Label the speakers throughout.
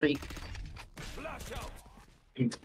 Speaker 1: freak. Mm.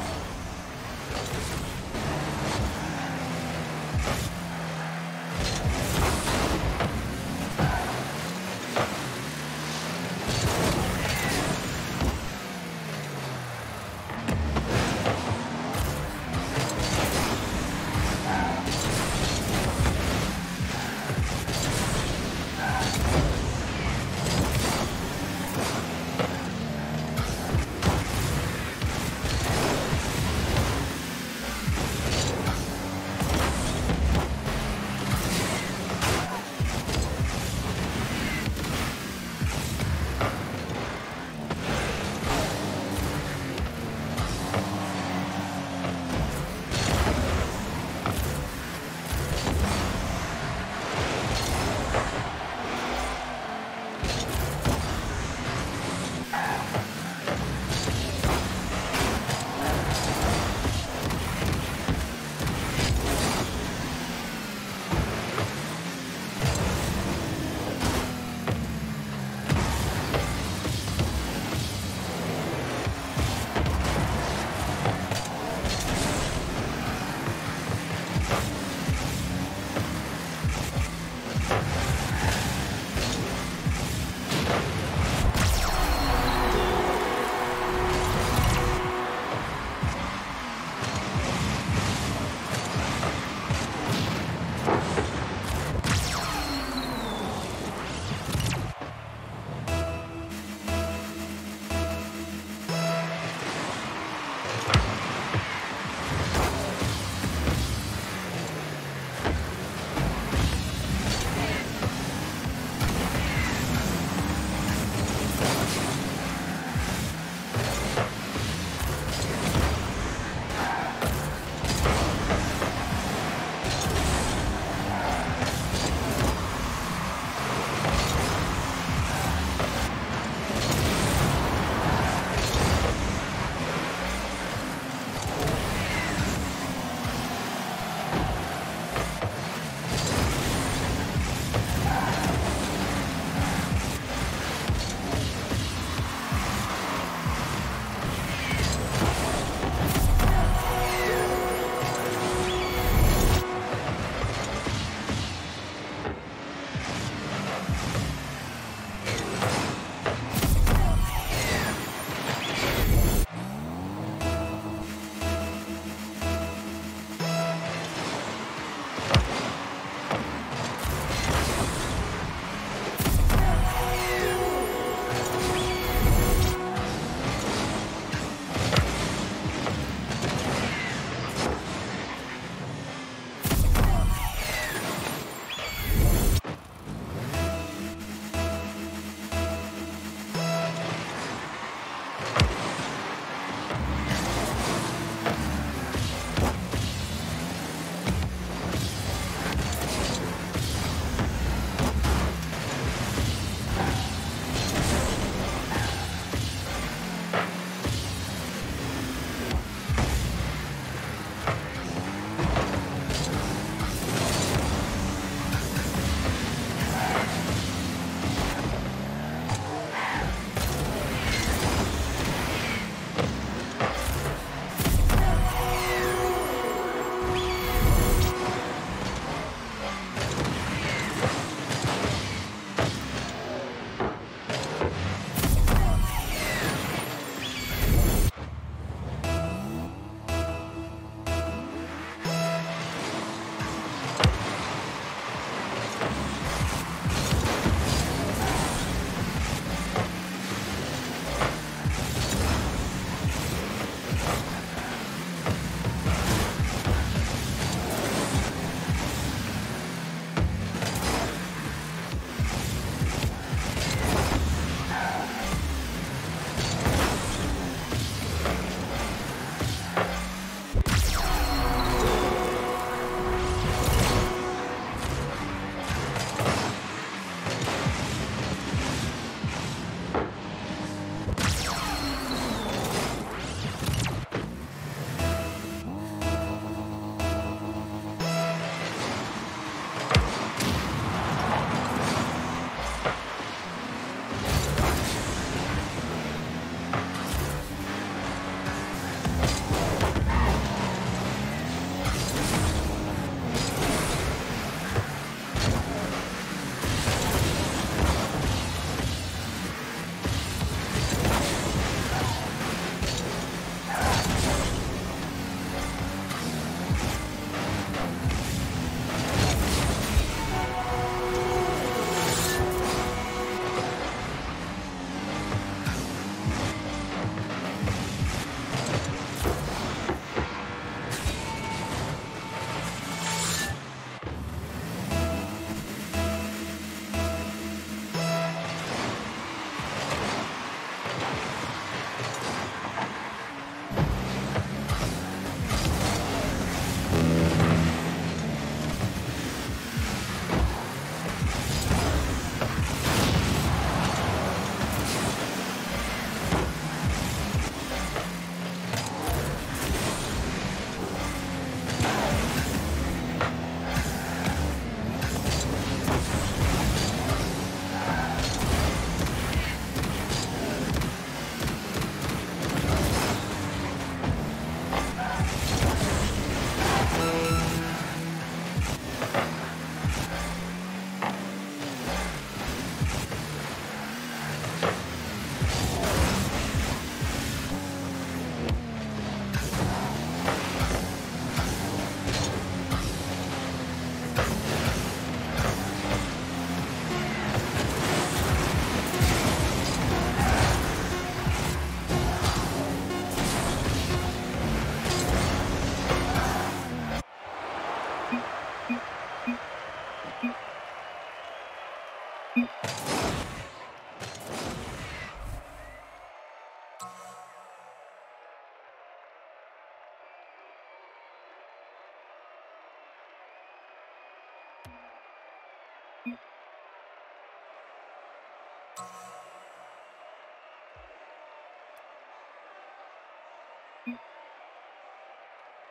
Speaker 2: Thank you.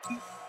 Speaker 2: Thank you.